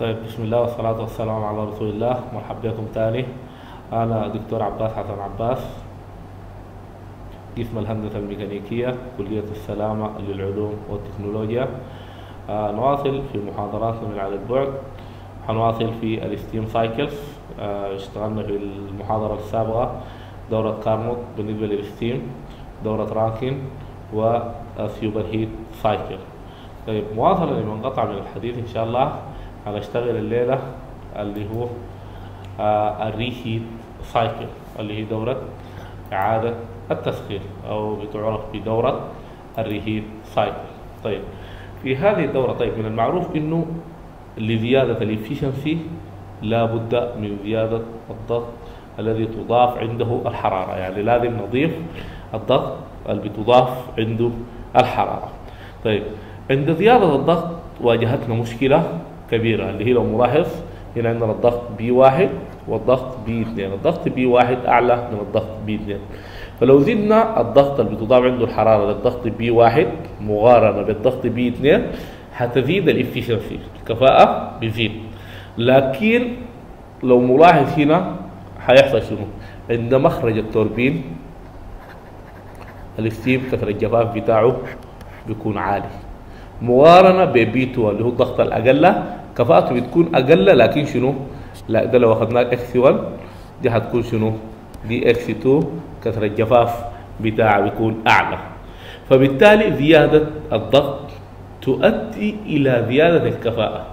طيب بسم الله والصلاة والسلام على رسول الله. مرحبا بكم تاني. أنا دكتور عباس حسن عباس قسم الهندسة الميكانيكية كلية السلامة للعلوم والتكنولوجيا. آه نواصل في محاضراتنا من على البعد. حنواصل في ال steam cycles. آه اشتغلنا في المحاضرة السابقة دورة كارنوت بالنسبة للستيم دورة رانكين وال superheat cycle. طيب مواصلة لما انقطع من الحديث إن شاء الله. هنشتغل الليلة اللي هو آه ال reheat cycle اللي هي دورة إعادة التسخين أو بتعرف بدورة ال reheat cycle. طيب في هذه الدورة طيب من المعروف إنه لزيادة ال efficiency لا بد من زيادة الضغط الذي تضاف عنده الحرارة. يعني لازم نضيف الضغط اللي بتضاف عنده الحرارة. طيب عند زيادة الضغط واجهتنا مشكلة كبيرة اللي هي لو ملاحظ هنا عندنا الضغط P واحد والضغط P اثنين. الضغط P واحد أعلى من الضغط P اثنين. فلو زدنا الضغط اللي بتضاف عنده الحرارة للضغط P واحد مقارنة بالضغط P اثنين حتزيد ال efficiency الكفاءة بيزيد لكن لو ملاحظ هنا حيحصل شنو؟ عند مخرج التوربين ال steam كسر الجفاف بتاعه بيكون عالي. مقارنة ب P 2 اللي هو الضغط الأقل كفاءته بتكون أقل لكن شنو؟ لا ده لو أخذناه X 1 دي حتكون شنو؟ دي X 2 كسر الجفاف بتاعه بيكون أعلى فبالتالي زيادة الضغط تؤدي إلى زيادة الكفاءة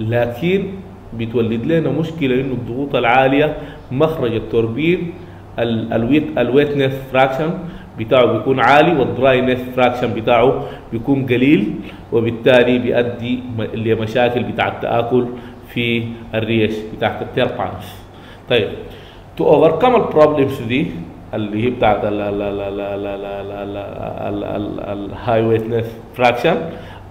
لكن بتولد لنا مشكلة انه الضغوط العالية مخرج التوربين ال wet ال wetness fraction بتاعه بيكون عالي وال dryness fraction بتاعه بيكون قليل وبالتالي بيؤدي لمشاكل بتاع التآكل في الريش بتاعت ال turbines طيب to overcome ال problems دي اللي هي بتاعت ال high wetness fraction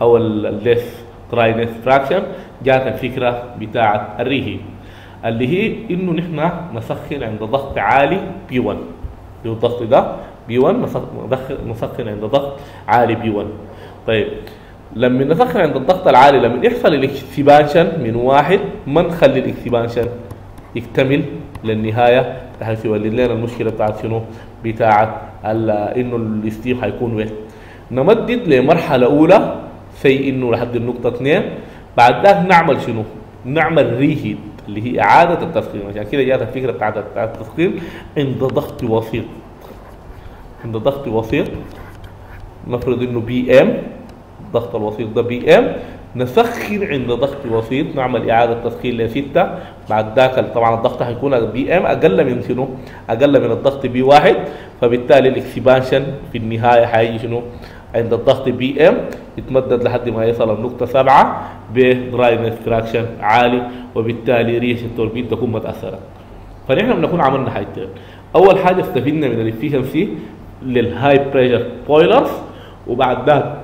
أو ال less dryness fraction جات الفكرة بتاعت ال reheat اللي هي انه نحن نسخن عند ضغط عالي P 1 اللي هو الضغط ده P 1 نسخن عند ضغط عالي P 1 طيب لما نسخن عند الضغط العالي لما يحصل ال expansion من واحد ما نخلي ال expansion يكتمل للنهاية؟ بحيث يولد لنا المشكلة بتاعت شنو؟ بتاعت إنه ال steam حيكون wet نمدد لمرحلة أولى say إنه لحد النقطة 2 بعد ذاك نعمل شنو؟ نعمل reheat اللي هي إعادة التسخين عشان كده جات الفكرة بتاعت التسخين عند ضغط وسيط. عند ضغط وسيط نفرض إنه P m الضغط الوسيط ده P m نسخن عند ضغط وسيط نعمل إعادة تسخين لستة. بعد ذاك طبعا الضغط هيكون P m أقل من شنو؟ أقل من الضغط P واحد. فبالتالي ال expansion في النهاية حيجي شنو؟ عند الضغط P m يتمدد لحد ما يصل النقطة سبعة ب dryness fraction عالي وبالتالي ريش التوربين تكون متأثرة. فنحن بنكون عملنا حاجتين أول حاجة استفدنا من ال efficiency لل high pressure boilers وبعد ذاك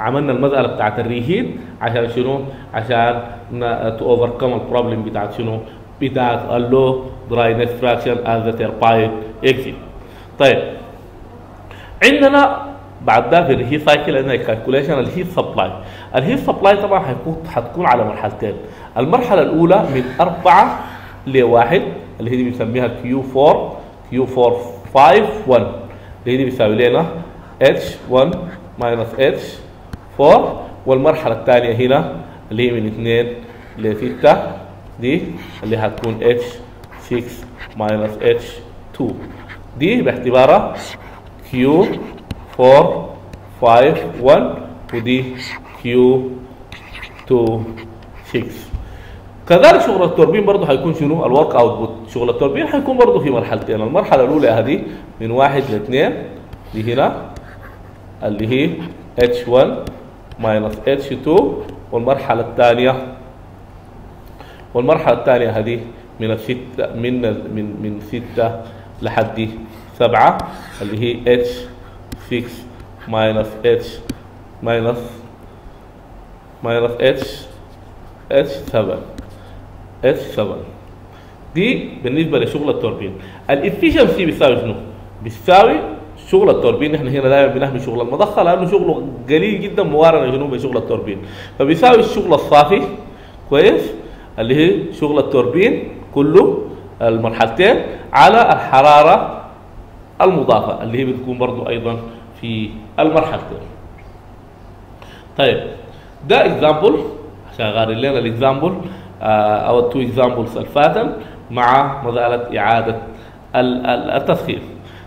عملنا المسألة بتاعت ال reheat عشان شنو؟ عشان to overcome ال problem بتاعت شنو؟ بتاعت ال low dryness fraction at the turbine exit. طيب عندنا بعد ذاك ال heat cycle عندنا calculation ال heat supply ال heat supply طبعا حيكون حتكون على مرحلتين المرحلة الأولى من أربعة لواحد اللي هي بنسميها Q 4 Q 4 5 1 اللي هي دي بيساوي لنا H 1 minus H 4 والمرحلة الثانية هنا اللي هي من 2 ل 6 دي اللي هتكون H 6 minus H 2 دي باعتبارها Q 4 5 1 ودي Q 2 6 كذلك شغل التوربين برضه هيكون شنو؟ ال work output، شغل التوربين هيكون برضه في مرحلتين. المرحلة الأولى هذه من واحد لاثنين دي هنا اللي هي H1 minus H2 والمرحلة الثانية. والمرحلة الثانية هذه من الستة من من من ستة لحد سبعة اللي هي H6 minus H minus minus H H7 S 7 دي بالنسبة لشغل التوربين. ال efficiency بيساوي شنو؟ بيساوي شغل التوربين. إحنا هنا دائما بنهمل شغل المضخة لأنه شغله قليل جدا مقارنة شنو بشغل التوربين. فبيساوي الشغل الصافي. كويس؟ اللي هي شغل التوربين كله المرحلتين على الحرارة المضافة اللي هي بتكون برضه أيضا في المرحلتين. طيب ده example شغال لنا الاكزامبل أو التو اكزامبلز الفاتن مع مساله اعاده ال- ال- التسخين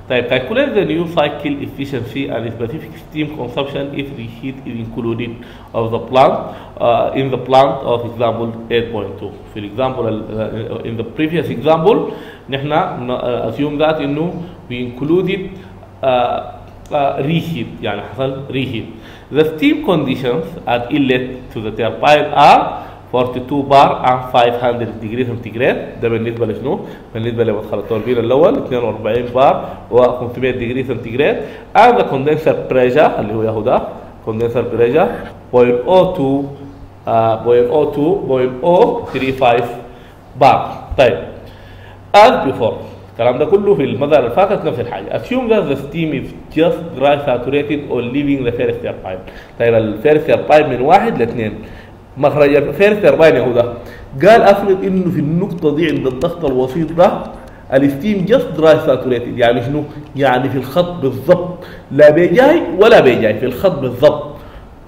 طيب calculate the new cycle efficiency and specific steam consumption if reheat is included of the plant uh, in the plant of example 8.2 في example uh, in the previous example نحن uh, assume that انه we included uh, uh, reheat يعني حصل reheat the steam conditions at inlet to the turbine are 42 بار and 500 degree centigrade ده بالنسبة لشنو؟ بالنسبة لمدخل التوربين الأول 42 بار و 500 degree centigrade and the condenser pressure اللي هو ياهو ده condenser pressure 0.02 uh, 0.02 0.035 بار طيب. As before الكلام ده كله في المرة اللي فاتت نفس الحاجة. Assume that the steam is just dry saturated or leaving the first turbine طيب ال first turbine من واحد لاثنين مخرج ال first turbine يا ده قال أفرض إنه في النقطة دي عند الضغط الوسيط ده ال steam just dry saturated يعني شنو؟ يعني في الخط بالضبط. لا بيجاي ولا بيجاي في الخط بالضبط.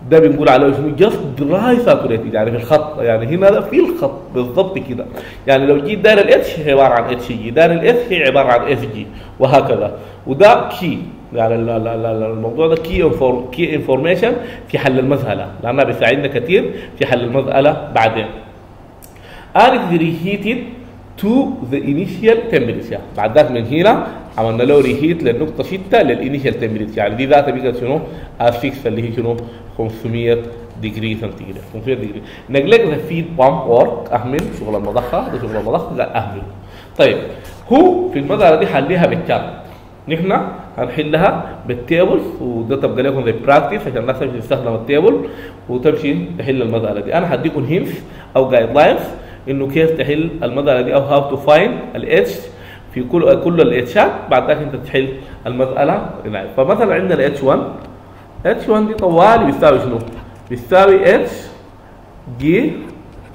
ده بنقول عليه شنو؟ just dry saturated يعني في الخط. يعني هنا ده في الخط بالضبط كده. يعني لو جيت داير الاتش عبارة عن اتش جي داير الاس هي عبارة عن اف جي وهكذا. وده key يعني ال- ال- ال- الموضوع ده key key information في حل المسألة. لانها بيساعدنا كثير في حل المسألة بعدين. It reheated to the initial temperature. بعد ذاك من هنا عملنا له reheat للنقطه 6 لل initial temperature. يعني دي ذاتها بقت شنو؟ إيه؟ fix اللي هي شنو؟ 500 degree centigrade 500 degree neglect the feed pump work أهمل. شغل المضخة. ده شغل المضخة. لا أهمل. طيب هو في المسألة دي حليها بال chart نحن هنحلها بال table وده تبقى لكم زي practice عشان الناس تمشي تستخدم ال table وتمشي تحل المساله دي أنا هديكم hints أو guidelines إنه كيف تحل المساله دي أو how to find ال H في كل كل ال H ات بعد ذلك أنت تحل المسألة. فمثلا عندنا ال H 1 H 1 دي طوالي بيساوي شنو؟ بيساوي H جي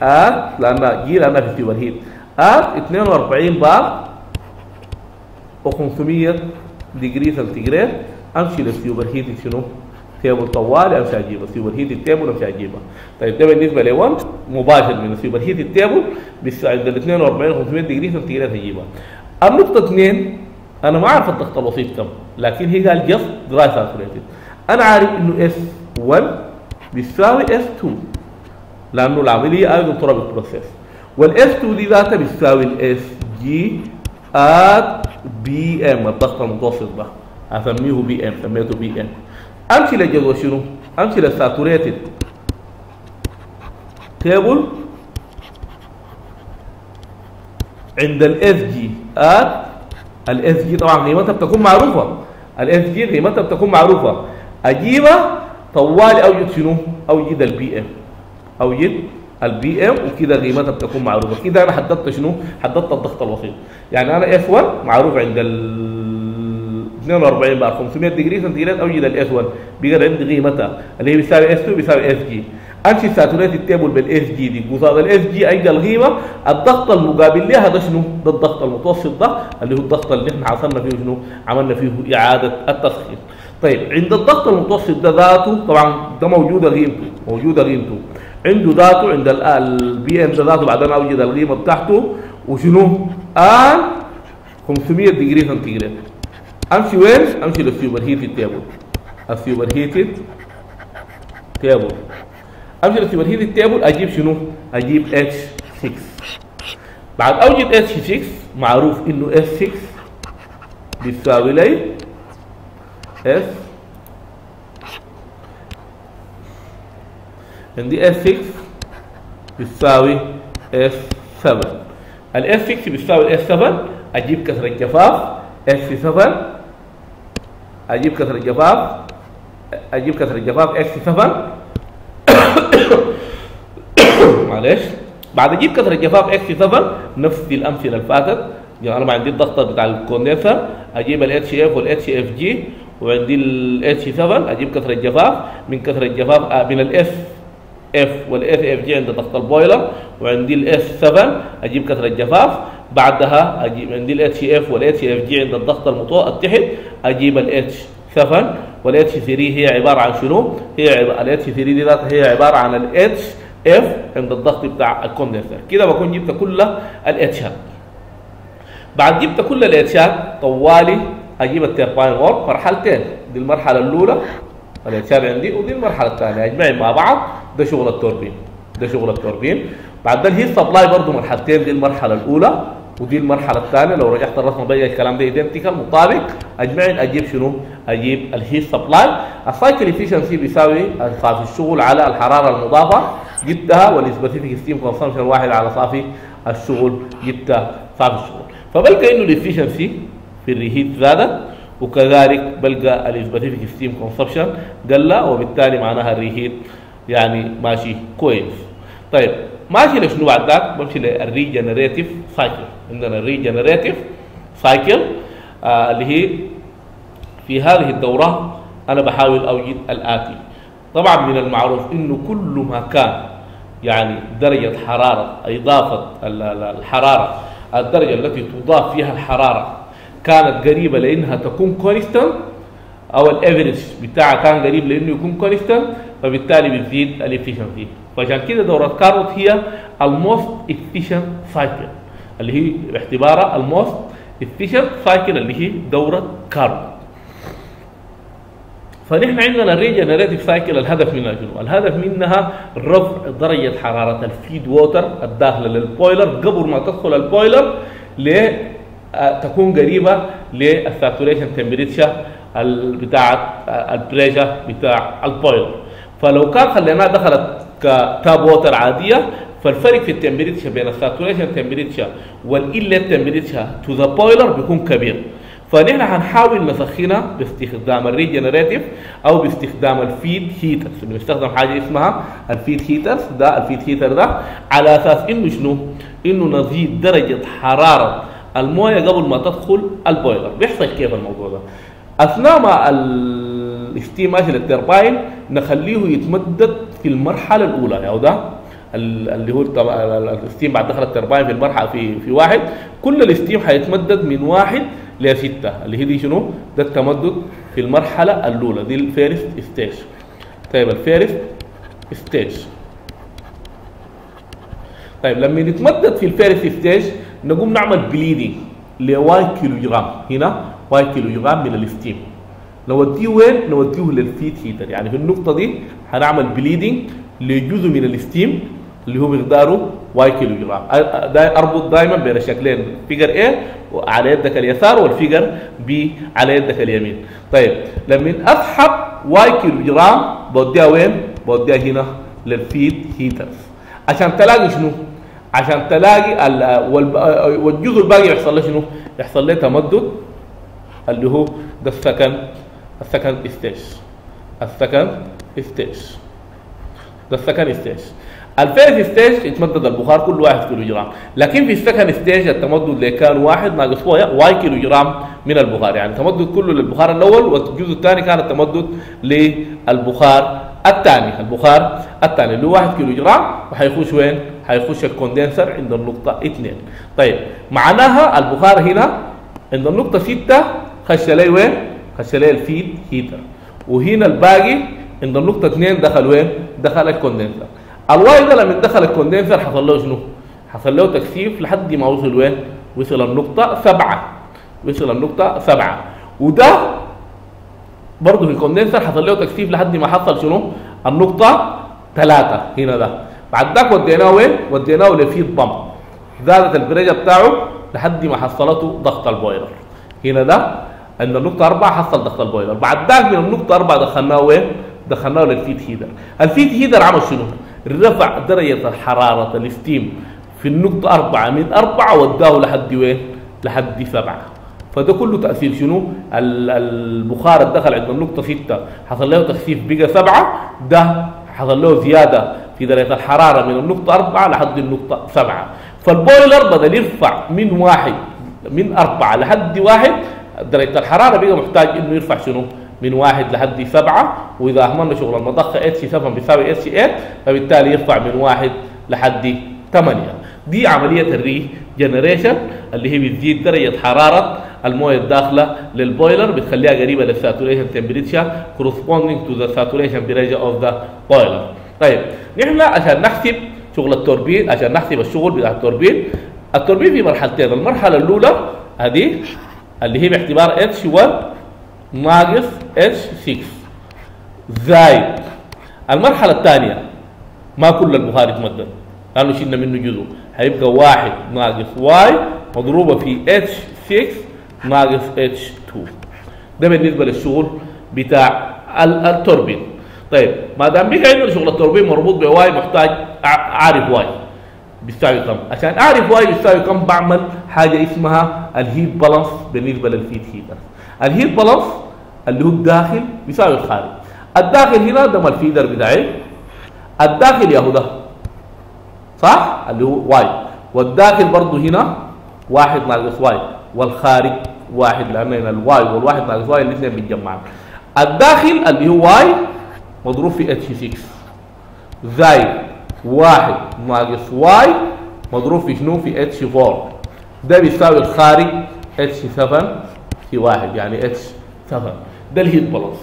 ار لأن G لأنها في ال superheat at 42 بار و500 degree centigrade امشي لل superheat شنو؟ table طوالي امشي اجيبها ال superheat ال table امشي اجيبها طيب ده بالنسبة ل 1 مباشر من ال superheat ال table بس عند ال 42 500 degree centigrade هجيبها النقطه 2 أنا ما أعرف الضغط الوسيط كم لكن هي قال just dry saturated أنا عارف إنه S 1 بيساوي S 2 لأنه العملية isentropic process وال S 2 دي ذاتها بتساوي ال S G at P M الضغط المتوسط ده أسميه P M سميته P M أمشي للجدول شنو؟ أمشي لل saturated. table عند ال S G at ال S G طبعا قيمتها بتكون معروفة؟ ال S G قيمتها بتكون معروفة؟ أجيبها طوالي اوجد شنو؟ اوجد ال P M اوجد ال P M وكده قيمتها بتكون معروفة. كده أنا حددت شنو؟ حددت الضغط الوسيط. يعني أنا S 1 معروف عند ال 42 بار 500 degree centigrade اوجد ال S 1 بقى عندي قيمتها. اللي هي بيساوي S 2 بيساوي S G. امشي saturated ال table بال S G دي. قصاد ال S G أجي القيمة. الضغط المقابل لها ده شنو؟ ده الضغط المتوسط ده اللي هو الضغط اللي إحنا حصلنا فيه شنو؟ عملنا فيه إعادة التسخين. طيب عند الضغط المتوسط ده ذاته طبعا ده موجوده قيمته موجوده قيمته عنده ذاته عند ال P M ذاته بعدين اوجد القيمه بتاعته وشنو؟ and 500 degree centigrade أمشي وين؟ أمشي لل superheated table ال superheated table أمشي لل superheated table أجيب شنو؟ أجيب اتش 6 بعد اوجد اتش 6 معروف إنه اتش 6 بيساوي لي اس عندي اس 6 بيساوي S 7 الاس 6 بيساوي الاس 7 أجيب كسر الجفاف. اس 7 أجيب كسر الجفاف. أجيب كسر الجفاف X 7 معلش بعد أجيب كسر الجفاف X 7 نفس الأمثلة اللي فاتت. يعني أنا ما عندي الضغط بتاع ال condenser أجيب الاتش اف والاتش اف جي وعندي ال H 7 أجيب كسر الجفاف. من كسر الجفاف آه من ال SF وال SFG عند ضغط ال boiler وعندي ال S 7 أجيب كسر الجفاف بعدها أجيب عندي الاتش اف والاتش اف جي عند الضغط المطو التحت أجيب ال H 7 وال H 3 هي عبارة عن شنو؟ هي ال H 3 دي ذاتها هي عبارة عن ال HF عند الضغط بتاع ال condenser. كده بكون جبت كل الاتشات بعد جبت كل الاتشات طوالي أجيب ال turbine work مرحلتين. دي المرحلة الأولى. الاتشات عندي ودي المرحلة الثانية. اجمعهم مع بعض ده شغل التوربين. ده شغل التوربين. بعد ده ال heat supply برضه مرحلتين دي المرحلة الأولى ودي المرحلة الثانية. لو رجعت الرسمه بقى الكلام ده identical مطابق. أجمعين أجيب شنو؟ أجيب ال heat supply ال cycle efficiency بيساوي صافي الشغل على الحرارة المضافة. جبتها وال specific steam consumption واحد على صافي الشغل جبتها صافي الشغل. فبلقى إنه ال efficiency في ال reheat زادت. وكذلك بلقى ال specific steam consumption قل وبالتالي معناها ال reheat يعني ماشي كويس. طيب ماشي لشنو بعد ذاك؟ بمشي لل regenerative cycle عندنا ال regenerative cycle آه اللي هي في هذه الدورة أنا بحاول أوجد الآتي. طبعا من المعروف إنه كل ما كان يعني درجة حرارة إضافة الحرارة الدرجة التي تضاف فيها الحرارة كانت قريبة لأنها تكون constant أو ال average بتاعها كان قريب لأنه يكون constant فبالتالي بتزيد ال efficiency فعشان كده دورة كارنوت هي ال most efficient cycle اللي هي باعتبارها ال most efficient cycle اللي هي دورة كارنوت فنحن عندنا ال regenerative cycle الهدف منها شنو؟ الهدف منها رفع درجة حرارة ال feed water الداخلة لل boiler قبل ما تدخل ال boiler ل تكون قريبة لل saturation temperature بتاع ال pressure بتاع ال boiler. فلو كان خليناها دخلت ك tap water عادية فالفرق في ال temperature بين ال saturation temperature وال inlet temperature to the boiler بيكون كبير. فنحن هنحاول نسخنها باستخدام ال regenerative أو باستخدام ال feed heaters بنستخدم حاجة اسمها ال feed heaters ده ال feed heater ده على أساس إنه شنو؟ إنه نزيد درجة حرارة المويه قبل ما تدخل ال boiler. بيحصل كيف الموضوع ده؟ أثناء ما ال steam ماشي للترباين نخليه يتمدد في المرحلة الأولى. يعني ده اللي هو الستيم بعد دخل الترباين في المرحلة في في واحد. كل ال steam حيتمدد من واحد لستة اللي هي دي شنو؟ ده التمدد في المرحلة الأولى. دي ال first stage طيب ال first stage طيب لما نتمدد في ال first stage نقوم نعمل bleeding ل Y كيلو جرام. هنا Y كيلو جرام من ال steam نوديه وين؟ نوديه لل feed heater يعني في النقطة دي هنعمل bleeding لجزء من ال steam اللي هو مقداره Y كيلو جرام. أربط دائما بين الشكلين. Figure A على يدك اليسار وال Figure B على يدك اليمين. طيب لما أسحب Y كيلو جرام بوديها وين؟ بوديها هنا لل feed heaters عشان تلاقي شنو؟ عشان تلاقي والجزء الباقي يحصل له شنو؟ يحصل له تمدد اللي هو ده ال second ال second stage ال second stage ده ال second stage ال first stage يتمدد البخار كل واحد كيلو جرام. لكن في ال second stage التمدد اللي كان واحد؟ ناقص Y كيلو جرام من البخار. يعني التمدد كله للبخار الأول والجزء الثاني كان التمدد للبخار الثاني. البخار الثاني اللي هو 1 كيلو جرام وحيخش وين؟ حيخش ال condenser عند النقطة 2 طيب معناها البخار هنا عند النقطة 6 خش لي وين؟ خش لي ال feed heater وهنا الباقي عند النقطة 2 دخل وين؟ دخل ال condenser ال Y ده لما دخل ال condenser حصل له شنو؟ حصل له تكثيف لحد ما وصل وين؟ وصل النقطة 7 وصل النقطة 7 وده برضه في ال condenser حصل له تكثيف لحد ما حصل شنو؟ النقطة 3 هنا ده بعد ذاك وديناه وين؟ وديناه ل feed pump زادت ال pressure بتاعه لحد ما حصلته ضغط ال boiler هنا ده عند النقطة 4 حصل ضغط ال boiler بعد ذاك من النقطة 4 دخلناه وين؟ دخلناه لل feed heater ال feed heater عمل شنو؟ رفع درجة حرارة ال steam في النقطة 4 من 4 وداه لحد وين؟ لحد 7 فده كله تأثير شنو؟ البخار دخل عند النقطة 6 حصل له تخفيف بقى 7 ده حصل له زيادة في درجة الحرارة من النقطة 4 لحد النقطة 7 فال boiler بدل يرفع من واحد من أربعة لحد واحد درجة الحرارة بقى محتاج إنه يرفع شنو؟ من واحد لحد سبعة. وإذا أهملنا شغل المضخة H 7 بيساوي H 8 فبالتالي يرفع من واحد لحد 8 دي عملية ال regeneration اللي هي بتزيد درجة حرارة الموية الداخلة لل boiler بتخليها قريبة لل saturation temperature corresponding to the saturation pressure of the boiler. طيب نحن عشان نحسب شغل التوربين عشان نحسب الشغل بتاع التوربين التوربين في مرحلتين المرحلة الأولى هذه اللي هي باعتبار H1 ناقص H6 زائد المرحلة الثانية ما كل البخار يتمدد لأنه شلنا منه جزء. هيبقى واحد ناقص y مضروبة في H6 ناقص H2 ده بالنسبة للشغل بتاع التوربين. طيب ما دام بقى عندنا شغل التوربين مربوط ب y محتاج أعرف y. بيساوي كم؟ عشان أعرف y بيساوي كم بعمل حاجة اسمها ال heat balance بالنسبة لل feed heater ال heat balance اللي هو الداخل بيساوي الخارج. الداخل هنا ده ال feeder بتاعي الداخل يا هو ده صح؟ اللي هو y. والداخل برضه هنا واحد ناقص y. والخارج واحد لأن ال y والواحد ناقص y الاثنين بيتجمعوا الداخل اللي هو y مضروب في اتش 6 زائد واحد ناقص واي مضروب في شنو في H 4 ده بيساوي الخارج H 7 في واحد يعني H 7 ده ال heat balance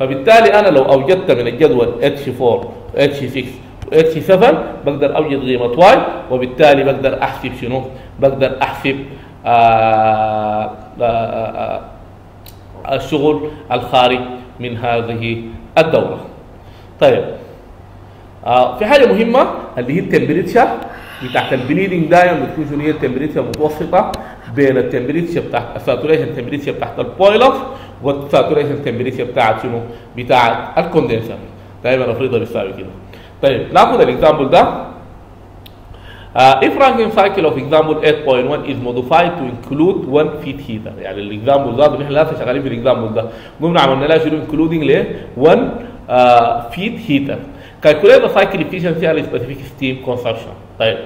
فبالتالي أنا لو أوجدت من الجدول اتش 4 اتش 6 اتش 7 بقدر أوجد قيمة y وبالتالي بقدر أحسب شنو؟ بقدر أحسب آآ آآ الشغل الخارج من هذه الدورة. طيب. آه في حاجة مهمة اللي هي ال temperature بتاعت ال bleeding دايما بتكون شنو؟ هي التمبريتشر متوسطة بين التمبريتشر بتاعت الساتوريشن تمبريتشر بتاعت البويلر والساتوريشن تمبريتشر بتاعت شنو؟ بتاعت ال condenser. دايما افرضها بيساوي كده. طيب ناخذ ال example ده. Uh, if Rankine cycle of example 8.1 is modified to include one feed heater. يعني ال example ده نحن لسه شغالين في ال example ده. قمنا عملنا لها شنو؟ including ل one uh, feed heater. Calculate the cycle efficiency and specific steam consumption. طيب.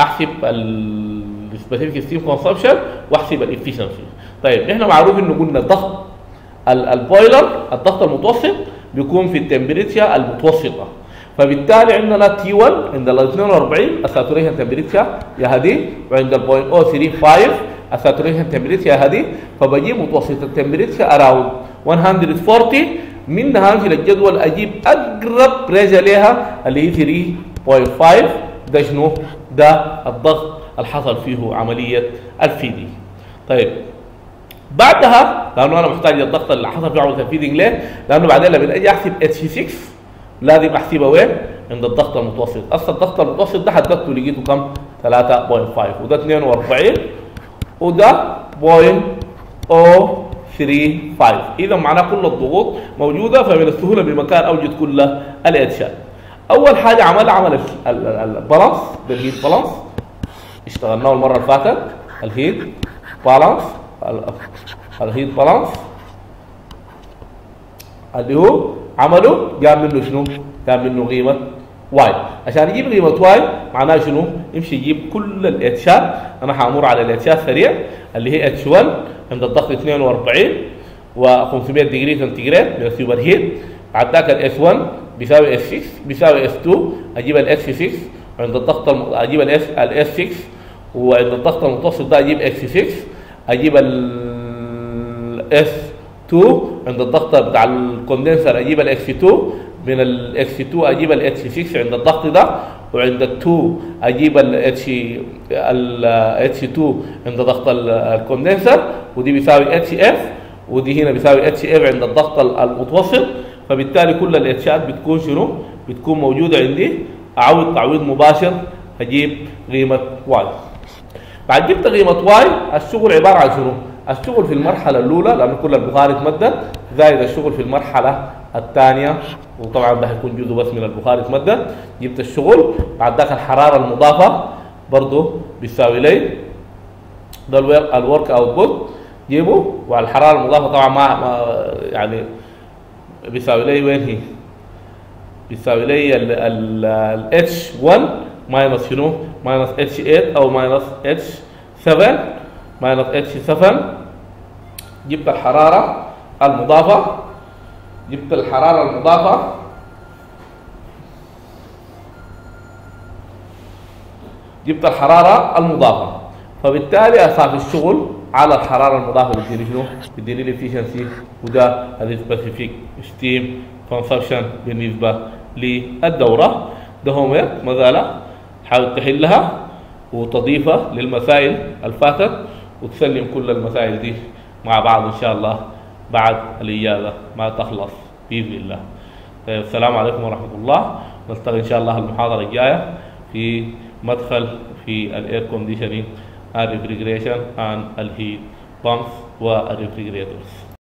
أحسب ال specific steam consumption وأحسب ال efficiency طيب نحن معروف إنه قلنا ضغط ال boiler الضغط المتوسط بيكون في ال temperature المتوسطة. فبالتالي عندنا T 1 عند ال 42 ال saturation temperature يا هدي وعند ال 0.035 ال saturation temperature يا هدي فبجيب متوسط ال temperature around 140 منها امشي للجدول أجيب أقرب pressure لها اللي هي 3.5 ده شنو؟ ده الضغط اللي حصل فيه عملية ال feeding طيب بعدها لأنه أنا محتاج الضغط اللي حصل فيه عملية ال feeding ليه؟ لأنه بعدين لما أجي أحسب H 6 لازم احسبها وين؟ عند الضغط المتوسط، أصلا الضغط المتوسط ده حددته لقيته كم؟ 3.5 وده 42 وده 0.035 إذا معناه كل الضغوط موجودة فمن السهولة بمكان اوجد كل ال H ات. أول حاجة عمل عمل ال balance ده ال heat balance اشتغلناه المرة اللي فاتت ال heat balance ال heat balance اللي هو عمله جاب منه شنو؟ جاب منه قيمة y عشان يجيب قيمة y معناه شنو؟ يمشي يجيب كل ال H ات أنا حأمر على ال H ات سريع اللي هي H 1 عند الضغط 42 و 500 degree centigrade ال superheat بعد ذاك ال S 1 بيساوي S 6 بيساوي S 2 أجيب ال S 6 عند الضغط الم... أجيب ال S ال S 6 وعند الضغط المتوسط ده أجيب X 6 أجيب ال S 2 عند الضغط بتاع ال condenser أجيب الاكس 2 من الاكس 2 أجيب ال H 6 عند الضغط ده وعند ال 2 أجيب ال H ال H 2 عند ضغط ال condenser ودي بيساوي HF ودي هنا بيساوي HF عند الضغط المتوسط فبالتالي كل ال H ات بتكون شنو؟ بتكون موجودة عندي اعوض تعويض مباشر أجيب قيمة y بعد جبت قيمة y الشغل عبارة عن شنو؟ الشغل في المرحلة الأولى لأن كل البخار اتمدد زائد الشغل في المرحلة الثانية وطبعا ده هيكون جزء بس من البخار اتمدد جبت الشغل بعد ذاك الحرارة المضافة برضه بيساوي لي ده ال work output جيبه والحرارة المضافة طبعا ما, يعني بيساوي لي وين هي؟ بيساوي لي ال H1 minus شنو؟ minus H8 أو minus H7 minus H 7 جبت الحرارة المضافة. جبت الحرارة المضافة. جبت الحرارة المضافة. فبالتالي صافي الشغل على الحرارة المضافة. بتديني شنو؟ بتديني ال efficiency وده ال specific steam consumption بالنسبة للدورة. ده homework مقاله حاول تحلها وتضيفها للمسائل الفاتت وتسلم كل المسائل دي. مع بعض إن شاء الله بعد الاجازه ما تخلص بإذن الله. طيب السلام عليكم ورحمة الله نلتقي إن شاء الله المحاضرة الجاية في مدخل في ال air conditioning ال refrigeration and ال heat pumps والريفريجريتورز